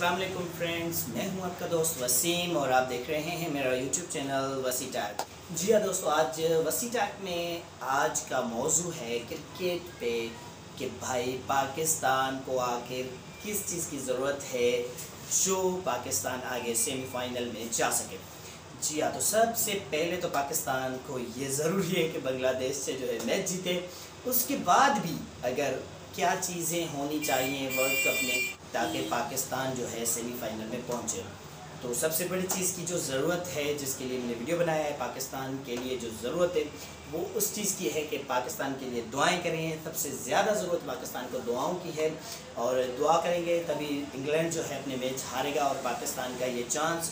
السلام علیکم فرینڈز، میں ہوں آپ کا دوست وسیم اور آپ دیکھ رہے ہیں میرا یوٹیوب چینل وسی ٹیک جی ہاں دوستو، آج وسی ٹیک میں آج کا موضوع ہے کرکٹ پہ کہ بھائی پاکستان کو آخر کس چیز کی ضرورت ہے جو پاکستان آگے سیمی فائنل میں جا سکے۔ جی ہاں تو سب سے پہلے تو پاکستان کو یہ ضروری ہے کہ بنگلہ دیش سے جو ہے میچ جیتے۔ اس کے بعد بھی اگر کیا چیزیں ہونی چاہیے ورلڈ کپ میں تاکہ پاکستان جو ہے سیمی فائنل میں پہنچے؟ تو سب سے بڑی چیز کی جو ضرورت ہے، جس کے لیے میں نے ویڈیو بنایا ہے پاکستان کے لیے جو ضرورت ہے، وہ اس چیز کی ہے کہ پاکستان کے لیے دعائیں کریں۔ سب سے زیادہ ضرورت پاکستان کو دعاؤں کی ہے اور دعا کریں گے تبھی انگلینڈ جو ہے اپنے میچ ہارے گا اور پاکستان کا یہ چانس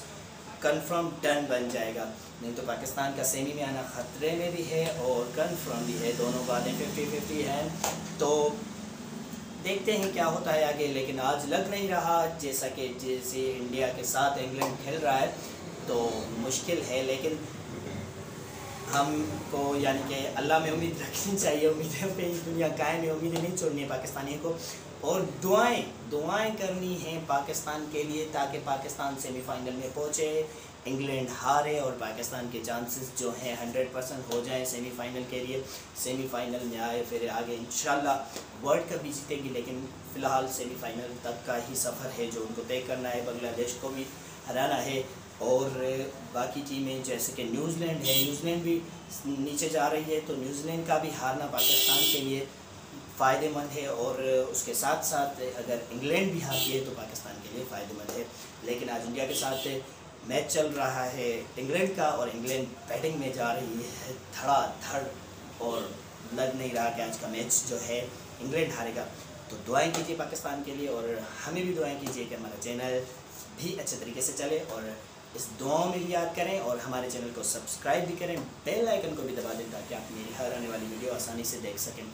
کنفرم ڈن بن جائے گا۔ نہیں تو پاکستان کا سیمی میں آنا خطرے میں بھی ہے اور کنفرم بھی ہے۔ دونوں باتیں ففٹی ففٹی ہیں۔ تو دیکھتے ہیں کیا ہوتا ہے آگے، لیکن آج لگ نہیں رہا، جیسا کہ جیسے انڈیا کے ساتھ انگلینڈ کھیل رہا ہے، تو مشکل ہے، لیکن ہم کو یعنی کہ اللہ میں امید رکھنی چاہیے امیدیں پہ دنیا قائم ہے امیدیں نہیں چھوڑنی ہے پاکستانیوں کو۔ اور دعائیں دعائیں کرنی ہیں پاکستان کے لیے تاکہ پاکستان سیمی فائنل میں پہنچے۔ انگلینڈ ہارے اور پاکستان کے چانسز جو ہیں ہنڈریڈ پرسنٹ ہو جائیں سیمی فائنل کے لیے۔ سیمی فائنل میں آئے پھر آگے انشاءاللہ ورلڈ کپ بھی جیتے گی لیکن فی الحال سیمی فائنل تک کا ہی سفر ہے جو ان کو طے کرنا ہے۔ بنگلہ دیش کو بھی ہرانا ہے۔ اور باقی ٹیمیں جیسے کہ نیوزی لینڈ ہے نیوزی لینڈ بھی نیچے جا رہی ہے تو نیوزی لینڈ کا بھی ہارنا پاکستان کے لیے فائدہ مند ہے اور اس کے ساتھ ساتھ اگر انگلینڈ بھی ہارتی ہے تو پاکستان کے لیے فائدہ مند ہے۔ لیکن آج انڈیا کے ساتھ میچ چل رہا ہے انگلینڈ کا اور انگلینڈ بیٹنگ میں جا رہی ہے۔ دھڑا دھڑ اور لگ نہیں رہا کہ آج کا میچ جو ہے انگلینڈ ہارے گا۔ تو دعائیں کیجیے پاکستان کے لیے اور ہمیں بھی دعائیں کیجیے کہ ہمارا چینل بھی اچھے طریقے سے چلے اور اس دعاؤں میں بھی یاد کریں اور ہمارے چینل کو سبسکرائب بھی کریں، بیل آئیکن کو بھی دبا دیں تاکہ آپ میری ہر آنے والی ویڈیو آسانی سے دیکھ سکیں۔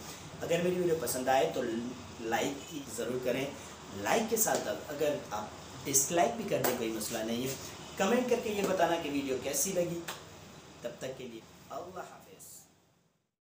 اگر میری ویڈیو پسند آئے تو لائک ضرور کریں۔ لائک کے ساتھ اگر آپ ڈس لائک بھی کر دیں کوئی مسئلہ نہیں ہے، کمنٹ کر کے یہ بتانا کہ ویڈیو کیسی لگی۔ تب تک کے لیے اللہ حافظ۔